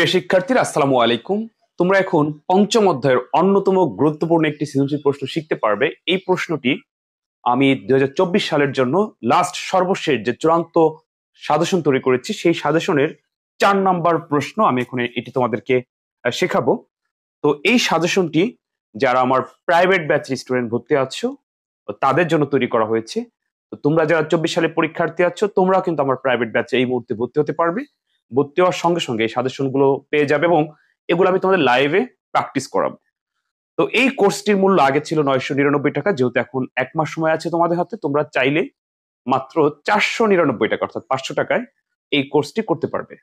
প্রিয় শিক্ষার্থীরা, আসসালামু আলাইকুম। তোমরা এখন পঞ্চম অধ্যায়ের অন্যতম গুরুত্বপূর্ণ একটি সৃজনশীল প্রশ্ন শিখতে পারবে। এই প্রশ্নটি আমি দুই হাজার চব্বিশ সালের জন্য লাস্ট সর্বশেষ যে চূড়ান্ত সাজেশন তৈরি করেছি, সেই সাজেশনের চার নাম্বার প্রশ্ন আমি এখন এটি তোমাদেরকে শেখাবো। তো এই সাজেশনটি যারা আমার প্রাইভেট ব্যাচের স্টুডেন্ট ভর্তি আছো, তাদের জন্য তৈরি করা হয়েছে। তো তোমরা যারা চব্বিশ সালে পরীক্ষার্থী আছো তোমরা কিন্তু আমার প্রাইভেট ব্যাচে এই মুহূর্তে ভর্তি হতে পারবে। ভর্তি হওয়ার সঙ্গে সঙ্গে এই সাজেশনগুলো পেয়ে যাবে এবং এগুলো আমি তোমাদের লাইভে প্র্যাকটিস করাবো। তো এই কোর্সটির মূল্য আগে ছিল নয়শো নিরানব্বই টাকা, যেহেতু এখন এক মাস সময় আছে তোমাদের হাতে, তোমরা চাইলে মাত্র চারশো নিরানব্বই টাকা, অর্থাৎ পাঁচশো টাকায় এই কোর্সটি করতে পারবে।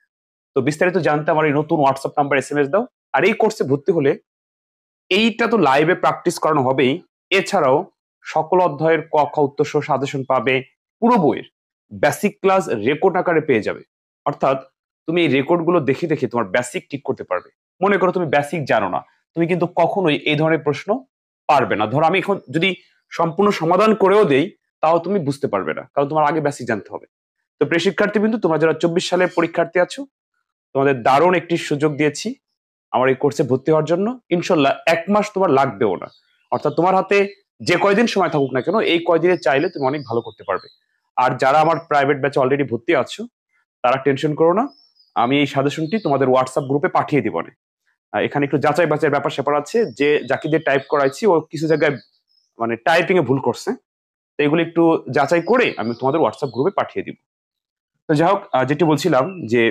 তো বিস্তারিত জানতে আমার এই নতুন WhatsApp number S M S দাও। আর এই কোর্সে ভর্তি হলে এইটা তো লাইভে প্র্যাকটিস করানো হবেই। এছাড়াও সকল অধ্যায়ের ক, খ, উত্তর সাজেশন পাবে। পুরো বইয়ের বেসিক ক্লাস রেকর্ড আকারে পেয়ে যাবে। অর্থাৎ তুমি এই রেকর্ডগুলো দেখে দেখে তোমার বেসিক ঠিক করতে পারবে। মনে করো তুমি বেসিক জানো না, তুমি কিন্তু কখনোই এই ধরনের প্রশ্ন পারবে না। ধরো আমি এখন যদি সম্পূর্ণ সমাধান করেও দেই, তাও তুমি বুঝতে পারবে না, কারণ তোমার আগে বেসিক জানতে হবে। তো প্রিয় শিক্ষার্থী বিন্দু, তোমরা যারা চব্বিশ সালের পরীক্ষার্থী আছো, তোমাদের দারুণ একটি সুযোগ দিয়েছি আমার এই কোর্সে ভর্তি হওয়ার জন্য। ইনশাল্লাহ এক মাস তোমার লাগবেও না। অর্থাৎ তোমার হাতে যে কয়দিন সময় থাকুক না কেন, এই কয়দিনে চাইলে তুমি অনেক ভালো করতে পারবে। আর যারা আমার প্রাইভেট ব্যাচে অলরেডি ভর্তি আছো, তারা টেনশন করো না। আমি এই সাজেশনটি তোমাদের হোয়াটসঅ্যাপ গ্রুপে পাঠিয়ে দিব এখানে একটু যাচাই বাছাই ব্যাপার স্যাপার আছে। যে যাকে টাইপ করাইছি, ও কিছু জায়গায় মানে টাইপিং এ ভুল করছে। তো এগুলো একটু যাচাই করে আমি তোমাদের হোয়াটসঅ্যাপ গ্রুপে পাঠিয়ে দিব। তো যাই হোক যেটি বলছিলাম যে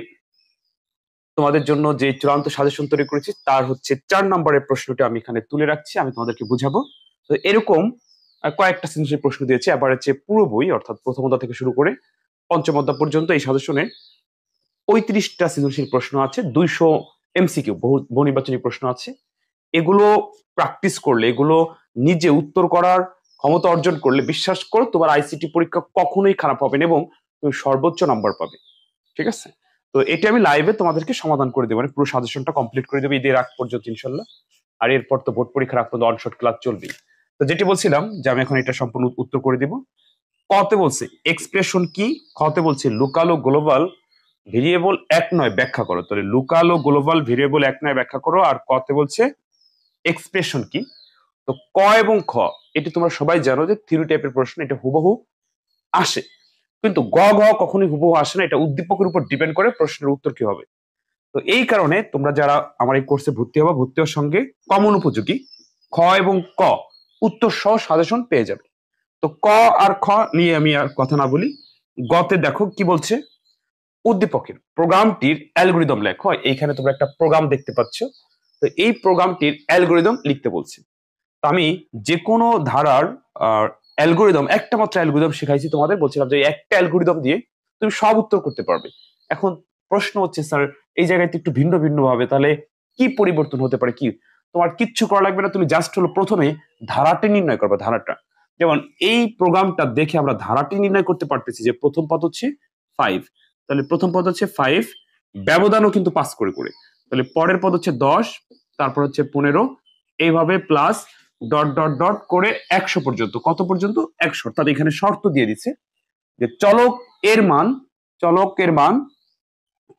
তোমাদের জন্য যে চূড়ান্ত সাজেশন তৈরি করেছি, তার হচ্ছে চার নম্বরের প্রশ্নটি আমি এখানে তুলে রাখছি, আমি তোমাদেরকে বুঝাবো। তো এরকম কয়েকটা সৃজনশীল প্রশ্ন দিয়েছে আবার হচ্ছে পুরো বই, অর্থাৎ প্রথম থেকে শুরু করে পঞ্চম অধ্যায় পর্যন্ত এই সাজেশনে পঁয়ত্রিশটা সৃজনশীল প্রশ্ন আছে, দুইশো এমসিকিউ, বহু বহু নির্বাচনী প্রশ্ন আছে। এগুলো প্র্যাকটিস করলে, এগুলো নিজে উত্তর করার ক্ষমতা অর্জন করলে, বিশ্বাস করো তোমার আইসিটি পরীক্ষা কখনোই খারাপ হবে না এবং তুমি সর্বোচ্চ নাম্বার পাবে, ঠিক আছে? তো এটি আমি লাইভে তোমাদেরকে সমাধান করে দেবো মানে পুরো সাজেশনটা কমপ্লিট করে দেবো ঈদের আগ পর্যন্ত, ইনশাল্লাহ। আর এরপর তো বোর্ড পরীক্ষার আগ পর্যন্ত অনশট ক্লাস চলবেই। তো যেটি বলছিলাম যে আমি এখন এটা সম্পূর্ণ উত্তর করে দিব। কতে বলছে এক্সপ্রেশন কি? খতে বলছে লোকাল ও গ্লোবাল ভেরিয়েবল এক নয় ব্যাখ্যা করো। তাহলে লোকাল ও গ্লোবাল ভেরিয়েবল এক নয় ব্যাখ্যা করো আর কতে বলছে এক্সপ্রেশন কি? তো ক এবং খ, এটি তোমরা সবাই জানো যে থিওরি টাইপের প্রশ্ন, এটা হুবহু আসে। কিন্তু গ, ঘ কখনোই হুবহু আসে না, এটা উদ্দীপকের উপর ডিপেন্ড করে প্রশ্নের উত্তর কি হবে। তো এই কারণে তোমরা যারা আমার এই কোর্সে ভর্তি হবা, ভর্তি হওয়ার সঙ্গে কমন উপযোগী, খ এবং ক, উত্তর সহ সাজেশন পেয়ে যাবে। তো ক আর খ নিয়ে আমি আর কথা না বলি। গতে দেখো কি বলছে? উদ্দীপকের, প্রোগ্রামটির অ্যালগোরিদম লেখো এইখানে তোমরা একটা প্রোগ্রাম দেখতে পাচ্ছ। তো এই প্রোগ্রামটির অ্যালগোরিদম লিখতে বলছে। আমি যে কোনো ধারার অ্যালগোরিদম, একটা মাত্র অ্যালগোরিদম শেখাইছি তোমাদের। বলছিলাম যে একটা অ্যালগোরিদম দিয়ে তুমি সব উত্তর করতে পারবে। এখন প্রশ্ন হচ্ছে, স্যার, এই জায়গায় একটু ভিন্ন ভিন্ন ভাবে তাহলে কি পরিবর্তন হতে পারে? কি? তোমার কিচ্ছু করা লাগবে না। তুমি জাস্ট হলো প্রথমে ধারাটি নির্ণয় করবে, ধারাটা। যেমন এই প্রোগ্রামটা দেখে আমরা ধারাটি নির্ণয় করতে পারতেছি যে প্রথম পদ হচ্ছে ফাইভ তাহলে প্রথম পদ হচ্ছে ফাইভ ব্যবধানও কিন্তু পাস করে করে। তাহলে পরের পদ হচ্ছে দশ, তারপর হচ্ছে পনেরো, এইভাবে প্লাস ডট ডট ডট করে একশো পর্যন্ত। কত পর্যন্ত? একশো। অর্থাৎ এখানে শর্ত দিয়ে দিচ্ছে যে চলক এর মান চলকের মান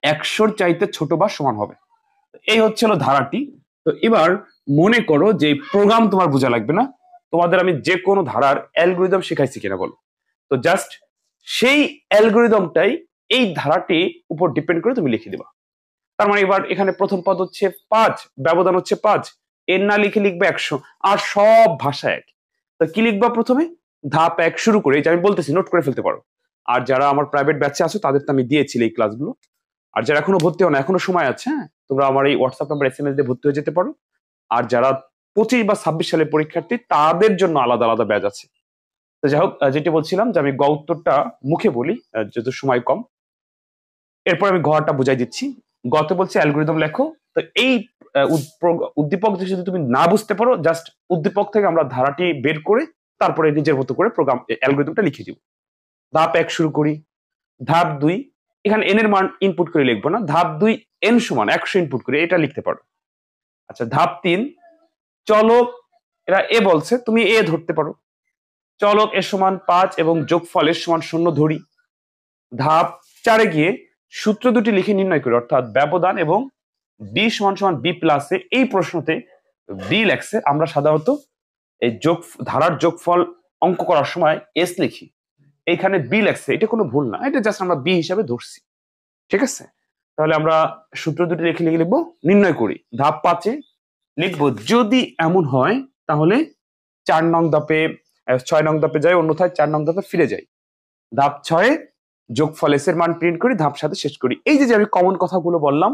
একশোর চাইতে ছোট বা সমান হবে। এই হচ্ছিল ধারাটি। তো এবার মনে করো যে প্রোগ্রাম তোমার বোঝা লাগবে না। তোমাদের আমি যে কোনো ধারার অ্যালগোরিদম শেখাইছি কিনা বলো। তো জাস্ট সেই অ্যালগোরিদমটাই এই ধারাটি উপর ডিপেন্ড করে তুমি লিখে দিবা। তার মানে এবার এখানে প্রথম পদ হচ্ছে পাঁচ, ব্যবধান হচ্ছে পাঁচ। এর না লিখে লিখবে একশো, আর সব ভাষা এক তো কি লিখবা প্রথমে? ধাপ এক শুরু করে আমি বলতেছি নোট করে ফেলতে পারো। আর যারা আমার প্রাইভেট ব্যাচে আছে, তাদের তো আমি দিয়েছি এই ক্লাসগুলো আর যারা এখনও ভর্তি হও না এখনও সময় আছে হ্যাঁ? তোমরা আমার এই WhatsApp number S M S দিয়ে ভর্তি হয়ে যেতে পারো। আর যারা পঁচিশ বা ছাব্বিশ সালের পরীক্ষার্থী, তাদের জন্য আলাদা আলাদা ব্যাচ আছে। তো যাই হোক যেটি বলছিলাম যে আমি গ উত্তরটা মুখে বলি যেহেতু সময় কম এরপর আমি ঘরটা বুঝাই দিচ্ছি। গত বলছে অ্যালগোরিদম লেখো। তো এই উদ্দীপক যদি তুমি না বুঝতে পারো জাস্ট উদ্দীপক থেকে আমরা ধারাটি বের করে তারপরে নিজের মতো করে প্রোগ্রাম অ্যালগোরিদমটা লিখে দিব। ধাপ এক শুরু করি। ধাপ দুই, এখানে এন এর মান ইনপুট করে লিখব না। ধাপ দুই এন সমান একশো ইনপুট করে এটা লিখতে পারো। আচ্ছা ধাপ তিন চলক এরা এ বলছে, তুমি এ ধরতে পারো। চলক এর সমান পাঁচ এবং যোগফল এর সমান শূন্য ধরি। ধাপ চারে গিয়ে সূত্র দুটি লিখে নির্ণয় করি, অর্থাৎ ব্যবধান এবং বি সমান সমান বি প্লাসে এই প্রশ্নতে বি লেখছে, আমরা সাধারণত এই যোগ, ধারার যোগফল অঙ্ক করার সময় এস লিখি। এইখানে বি লেখছে, এটা কোনো ভুল না, এটা জাস্ট আমরা বি হিসাবে ধরছি। ঠিক আছে? তাহলে আমরা সূত্র দুটি লিখে লিখে লিখব, নির্ণয় করি। ধাপ পাঁচে লিখব, যদি এমন হয়, তাহলে চার নং ধাপে, ছয় নং ধাপে যাই, অন্যথায় চার নং ধাপে ফিরে যাই। ধাপ ছয়ে যোগফল এস মান প্রিন্ট করি ধাপ সাথে শেষ করি। এই যে যে আমি কমন কথাগুলো বললাম,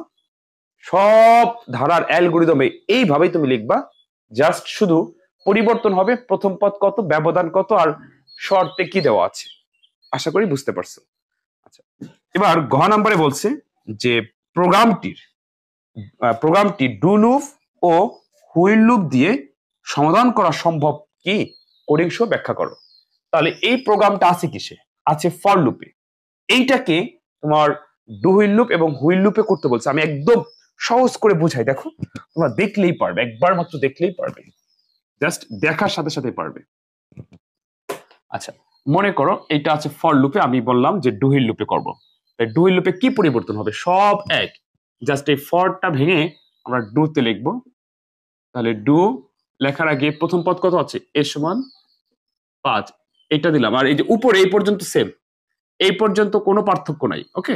সব ধারার অ্যালগোরিদমে এইভাবেই তুমি লিখবা জাস্ট শুধু পরিবর্তন হবে, প্রথম পদ কত, ব্যবধান কত, আর শর্তে কি দেওয়া আছে। আশা করি বুঝতে পারছ। আচ্ছা এবার ঘ নাম্বারে বলছে যে, প্রোগ্রামটির প্রোগ্রামটি ডু লুপ ও হুইল লুপ দিয়ে সমাধান করা সম্ভব কি? কোডিং শো ব্যাখ্যা করো। তাহলে এই প্রোগ্রামটা আছে কিসে? আছে ফর লুপে এইটাকে তোমার ডু হুইল লুপ এবং হুইল লুপে করতে বলছে। আমি একদম সহজ করে বুঝাই, দেখো। তোমরা দেখলেই পারবে, একবার মাত্র দেখলেই পারবে। জাস্ট দেখার সাথে সাথে পারবে। আচ্ছা মনে করো এটা আছে ফর লুপে, আমি বললাম যে ডুহিল লুপে করব। তাই ডুহিল লুপে কি পরিবর্তন হবে? সব এক। জাস্ট এই ফরটা ভেঙে আমরা ডুতে লিখব। তাহলে ডু লেখার আগে প্রথম পদ কত আছে? এ সমান পাঁচ। এটা দিলাম। আর এই যে উপরে, এই পর্যন্ত সেম এই পর্যন্ত কোনো পার্থক্য নাই ওকে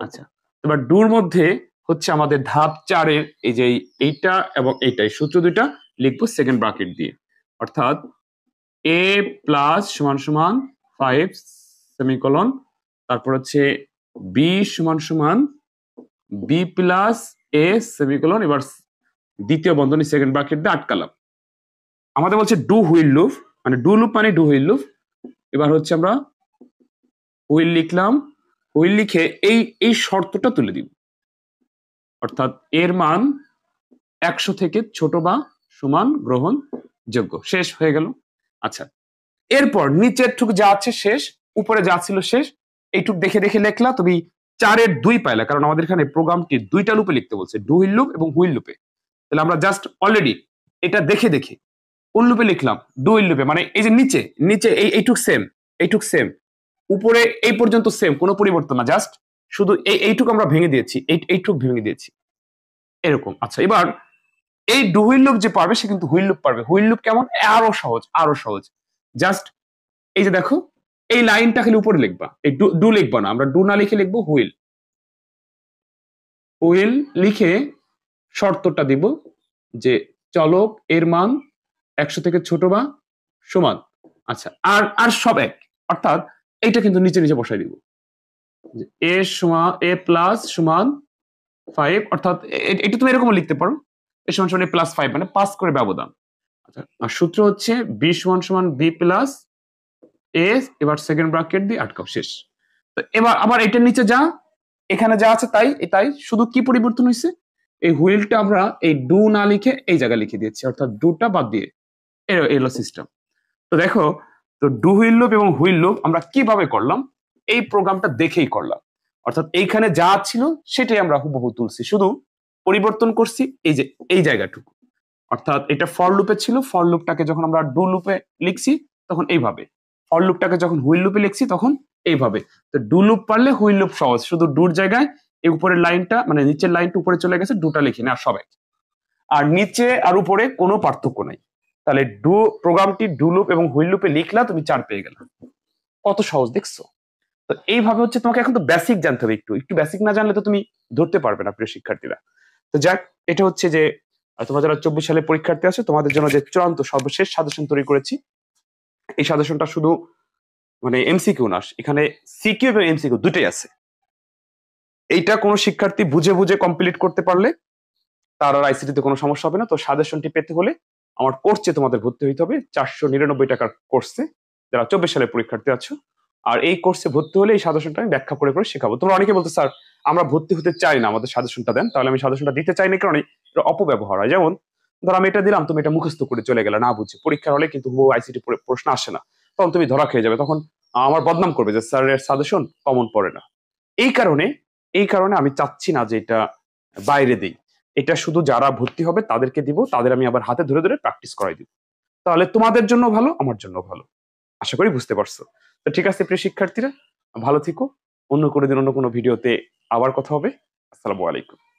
আচ্ছা। এবার ডুর মধ্যে হচ্ছে আমাদের ধাপ চারের এই যে এইটা এবং এইটাই সূত্র দুইটা লিখব সেকেন্ড ব্রাকেট দিয়ে। অর্থাৎ এ প্লাস সমান সমান ফাইভ সেমিকলন তারপর হচ্ছে বি সমান সমান বি প্লাস এ সেমিকলন এবার দ্বিতীয় বন্ধনী সেকেন্ড ব্রাকেট দিয়ে আটকালাম। আমাদের বলছে ডু হুইল লুপ মানে ডু লুপ মানে ডু হুইল লুপ এবার হচ্ছে আমরা হুইল লিখলাম হুইল লিখে এই এই শর্তটা তুলে দিব। অর্থাৎ এর মান একশো থেকে ছোট বা সমান গ্রহণ যোগ্য। শেষ হয়ে গেল। আচ্ছা এরপর নিচের টুক যা আছে শেষ, উপরে যা ছিল শেষ, এইটুক দেখে দেখে লেখলা তুমি চারের দুই পাইলা, কারণ আমাদের এখানে প্রোগ্রামটি দুইটা লুপে লিখতে বলছে, ডু হুইল লুপ এবং হুইল লুপে। তাহলে আমরা জাস্ট অলরেডি এটা দেখে দেখে, কোন লুপে লিখলাম, ডু হুইল লুপে মানে এই যে নিচে নিচে এই, এইটুক সেম এইটুক সেম উপরে এই পর্যন্ত সেম কোনো পরিবর্তন না জাস্ট শুধু এই, এইটুক আমরা ভেঙে দিয়েছি, এই, এইটুক ভেঙে দিয়েছি। এরকম আচ্ছা এবার এই ডু হুইল লুপ যে পারবে, সে কিন্তু হুইল লুপ পারবে। হুইল লুপ কেমন? আরও সহজ আরও সহজ। জাস্ট এই যে দেখো, এই লাইনটা খালি উপরে লিখবা। এই ডু লিখবা না, আমরা ডু না লিখে লিখব হুইল হুইল লিখে শর্তটা দিব যে চলক এর মান একশো থেকে ছোট বা সমান। আচ্ছা আর আর সব এক। অর্থাৎ এইটা কিন্তু নিচে নিচে বসাই দিব। এ সমান, এ প্লাস সমান ফাইভ অর্থাৎ এটা তুমি এরকম লিখতে পারো। এ সমান সমান এ প্লাস ফাইভ মানে পাস করে ব্যবধান। আচ্ছা আর সূত্র হচ্ছে বি সমান সমান বি প্লাস এ এবার সেকেন্ড ব্রাকেট দিয়ে আটকাও, শেষ। তো এবার আবার এটার নিচে যা, এখানে যা আছে তাই তাই। শুধু কি পরিবর্তন হয়েছে? এই হুইলটা আমরা এই ডু না লিখে এই জায়গায় লিখে দিয়েছি, অর্থাৎ ডুটা বাদ দিয়ে এলো সিস্টেম তো দেখো তো ডু হুইল লুপ এবং হুইল লুপ আমরা কীভাবে করলাম? এই প্রোগ্রামটা দেখেই করলাম। অর্থাৎ এইখানে যা ছিল সেটাই আমরা হুবহু তুলছি। শুধু পরিবর্তন করছি এই যে, এই জায়গাটুকু। অর্থাৎ এটা ফর লুপে ছিল। ফর লুপটাকে যখন আমরা ডু লুপে লিখছি, তখন এইভাবে। ফর লুপটাকে যখন হুইল লুপে লিখছি, তখন এইভাবে। তো ডু লুপ পারলে হুইল লুপ সহজ। শুধু ডুর জায়গায় এই উপরের লাইনটা মানে নিচের লাইনটা উপরে চলে গেছে ডুটা লিখি না সবাই আর নিচে আর উপরে কোনো পার্থক্য নাই। তাহলে ডু প্রোগ্রামটি ডু লুপ এবং হুইল লুপে লিখলা তুমি চার পেয়ে গেলে। কত সহজ দেখছ? তো এইভাবে হচ্ছে তোমাকে এখন তো বেসিক জানতে হবে একটু। একটু বেসিক না জানলে তো তুমি ধরতে পারবে না প্রিয় শিক্ষার্থীরা। তো যাক, এটা হচ্ছে যে তোমরা যারা চব্বিশ সালে পরীক্ষার্থী আছে, তোমাদের জন্য যে চূড়ান্ত সর্বশেষ সাজেশন তৈরি করেছি। এই সাজেশনটা শুধু মানে এমসিকিউ না, এখানে সিকিউ এবং এমসিকিউ দুটোই আছে। এইটা কোনো শিক্ষার্থী বুঝে বুঝে কমপ্লিট করতে পারলে তার আর আইসিটিতে কোনো সমস্যা হবে না। তো সাজেশনটি পেতে হলে আমার কোর্সে তোমাদের ভর্তি হইতে হবে। চারশো নিরানব্বই টাকার কোর্সে যারা চব্বিশ সালে পরীক্ষার্থী আছো। আর এই কোর্সে ভর্তি হলে এই সাজেশনটা আমি ব্যাখ্যা করে করে শেখাবো। তোমরা অনেকে বলতে, স্যার, আমরা ভর্তি হতে চাই না, আমাদের সাজেশনটা দেন। তাহলে আমি সাজেশনটা দিতে চাই না কারণে এটা অপব্যবহার হয়। যেমন, ধর আমি এটা দিলাম, তুমি এটা মুখস্থ করে চলে গেলে, না বুঝছি পরীক্ষার হলে কিন্তু হুবহু আইসিটি প্রশ্ন আসে না। তখন তুমি ধরা খেয়ে যাবে। তখন আমার বদনাম করবে যে স্যারের সাজেশন কমন পড়ে না। এই কারণে এই কারণে আমি চাচ্ছি না যে এটা বাইরে দিই। এটা শুধু যারা ভর্তি হবে তাদেরকে দিব, তাদের আমি আবার হাতে ধরে ধরে প্র্যাকটিস করাই দিব। তাহলে তোমাদের জন্য ভালো, আমার জন্য ভালো। আশা করি বুঝতে পারছ। তো ঠিক আছে, প্রিয় শিক্ষার্থীরা, ভালো থেকো। অন্য কোনো দিন অন্য কোনো ভিডিওতে আবার কথা হবে। আসসালামু আলাইকুম।